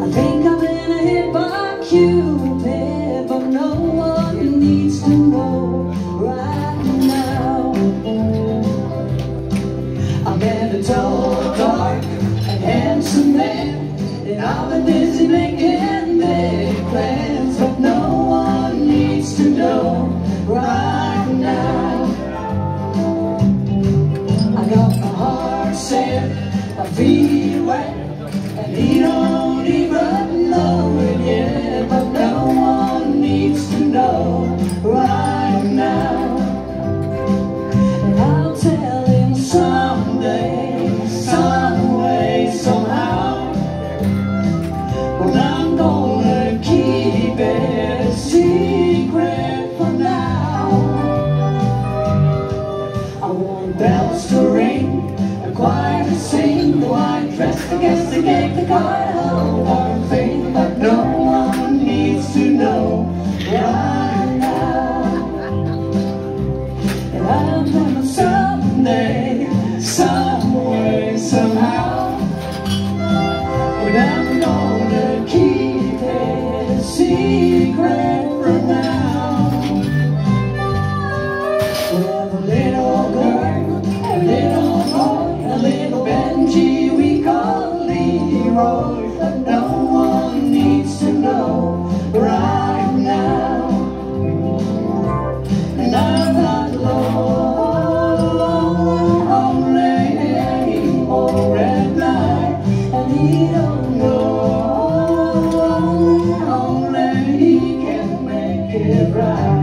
I think I've been hit by Cupid, but no one needs to know right now. I met a tall, dark, and handsome man, and I've been busy making big plans, but no one needs to know right feet wet, and he don't even know it yet, but no one needs to know right now. And I'll tell him someday, some way, somehow. But I'm gonna keep it a secret for now. I want bells to ring, a choir to sing, in the white dress I guess I gave the guy a wrong thing But no one needs to know. Right now And I'll never someday, some way, somehow But I'm gonna keep it a secret. no one needs to know right now. And I'm not alone, only and he don't know. Only he can make it right.